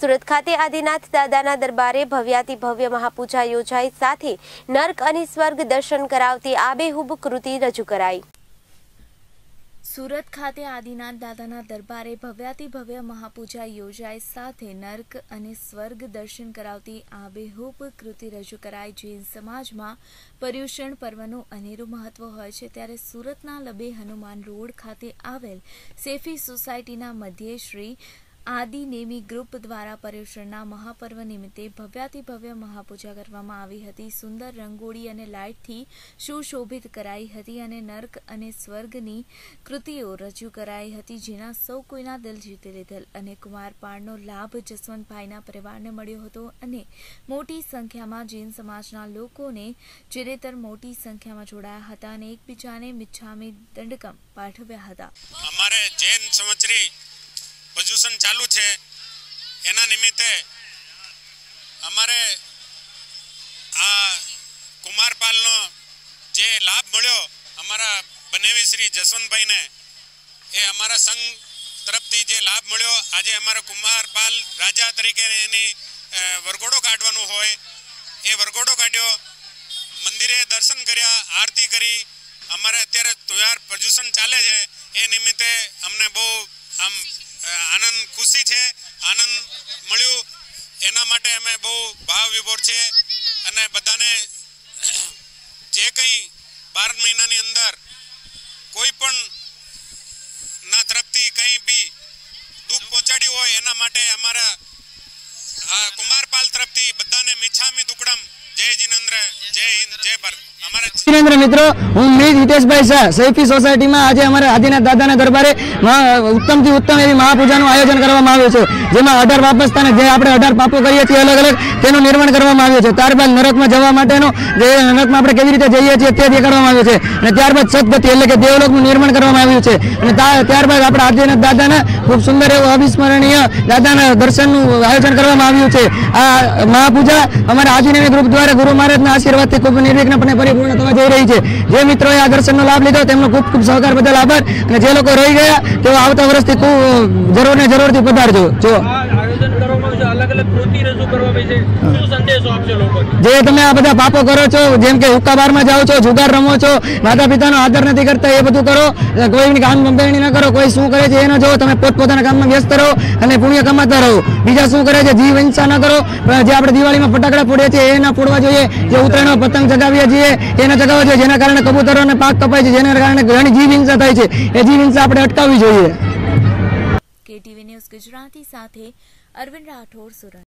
સુરત ખાતે આદિનાથ દાદાના દરબારે ભવ્યાતિ ભવ્ય મહાપૂજા યોજાઈ. સાથે નર્ક અને સ્વર્ગ દર્શન કરાવતી આબેહૂબ કૃતિ રજૂ કરાઈ. સુરત ખાતે આદિનાથ દાદાના દરબારે ભવ્યાતિ ભવ્ય મહાપૂજા યોજાઈ. સાથે નર્ક અને સ્વર્ગ દર્શન કરાવતી આબેહૂબ કૃતિ રજૂ કરાઈ. જૈન સમાજમાં પર્યુષણ પર્વનું અનેરું મહત્વ હોય છે. ત્યારે સુરતના લબે હનુમાન રોડ ખાતે આવેલ સેફી સોસાયટીના મધ્યે શ્રી આદિ નેમી ગ્રુપ દ્વારા પર્યુષણના મહાપર્વ નિમિત્તે ભવ્યાતિ ભવ્ય મહાપૂજા કરવામાં આવી હતી. સુંદર રંગોળી અને લાઇટથી સુશોભિત કરાઈ હતી અને નર્ક અને સ્વર્ગની કૃતિઓ રજૂ કરાઈ હતી, જેના સૌ કોઈના દિલ જીતી લીધેલ અને કુમારપાળનો લાભ જસવંતભાઈના પરિવારને મળ્યો હતો અને મોટી સંખ્યામાં જૈન સમાજના લોકોને ચિરેતર મોટી સંખ્યામાં જોડાયા હતા અને એકબીજાને મિચ્છામી દંડકમ પાઠવ્યા હતા. અમારે જૈન સંવત્સરી પર્યુષણ ચાલુ છે. એના નિમિત્તે અમારે આ કુમારપાલનો જે લાભ મળ્યો અમારા બનેવી શ્રી જસવંતભાઈને, એ અમારા સંઘ તરફથી જે લાભ મળ્યો, આજે અમારા કુમારપાલ રાજા તરીકે એની વરઘોડો કાઢવાનો હોય, એ વરઘોડો કાઢ્યો. મંદિરે દર્શન કર્યા, આરતી કરી. અમારે અત્યારે તહેવાર પ્રદૂષણ ચાલે છે. એ નિમિત્તે અમને બહુ આમ આનંદ ખુશી છે, આનંદ મળ્યું. એના માટે અમે બહુ ભાવ વિભોર છે અને બધાને જે કંઈ બાર મહિનાની અંદર કોઈ પણ ના તરફથી કંઈ બી દુઃખ પહોંચાડ્યું હોય એના માટે અમારા અમારા સુરેન્દ્ર મિત્રો, હું મીર હિતેશભાઈ શાહ સૈફી સોસાયટીમાં આજે અમારે આદિનાથ દાદાના દરબારે ઉત્તમથી ઉત્તમ એવી મહાપૂજાનું આયોજન કરવામાં આવ્યું છે. જેમાં અઢાર વાપસતાને જે આપણે અઢાર પાપો કરીએ છીએ અલગ અલગ, તેનું નિર્માણ કરવામાં આવ્યું છે. ત્યારબાદ નરકમાં જવા માટેનો જે નરકમાં આપણે કેવી રીતે જઈએ છીએ તે દેખાડવામાં આવ્યું છે. અને ત્યારબાદ સદગતિ એટલે કે દેવલોકનું નિર્માણ કરવામાં આવ્યું છે. અને ત્યારબાદ આપણે આદિનાથ દાદાના ખૂબ સુંદર એવું અવિસ્મરણીય દાદાના દર્શનનું આયોજન કરવામાં આવ્યું છે. આ મહાપૂજા અમારા આદિનાથ ગ્રુપ દ્વારા ગુરુ મહારાજના આશીર્વાદથી ખૂબ નિર્વિઘ્નપણે પરિપૂર્ણ થવા જઈ રહી છે. જે મિત્રોએ આ દર્શનનો લાભ લીધો, તેમનો ખૂબ ખૂબ સહકાર બદલ આભાર. અને જે લોકો રહી ગયા, તેઓ આવતા વર્ષથી ખૂબ જરૂર ને જરૂરથી પધારજો. જો અલગ અલગ કૃતિ રજૂ કરવામાં છે શું સંદેશો આપશો લોકોને? જે તમે આ બધા પાપો કરો છો જેમ કે હુક્કા જાઓ છો જુગાર રમો છો માતા પિતાનો આદર નથી કરતા એ બધું કરો. કોઈની કામ કંપની ન કરો કોઈ શું કરે છે એ ન જોવો તમે પોતપોતાના કામમાં વ્યસ્ત રહો અને પુણ્ય કમાતા રહો. બીજા શું કરે છે? જીવ હિંસા ન કરો. જે આપણે દિવાળીમાં ફટાકડા ફોડીએ છીએ એ ના ફોડવા જોઈએ. જે ઉત્તરાયણમાં પતંગ ચગાવીએ છીએ એ ન ચગાવવા જોઈએ. જેના કારણે કબૂતરોને પાક કપાય છે જેના કારણે ઘણી જીવ હિંસા થાય છે. એ જીવ હિંસા આપણે અટકાવવી જોઈએ. કેટીવી ન્યૂઝ ગુજરાતી સાથે અરવિંદ રાઠોડ સુરત.